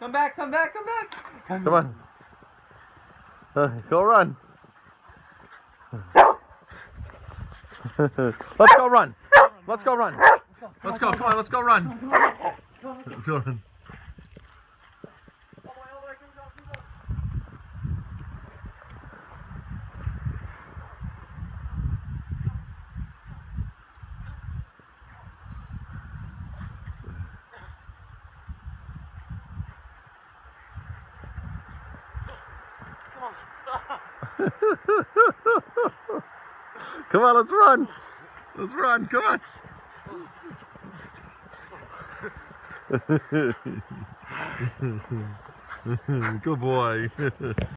Come back, come back, come back. Come on. Uh, go run. let's go run. Let's go run. Let's go. Come on, let's go run. Let's go run. Come on, let's run. Let's run. Come on. Good boy.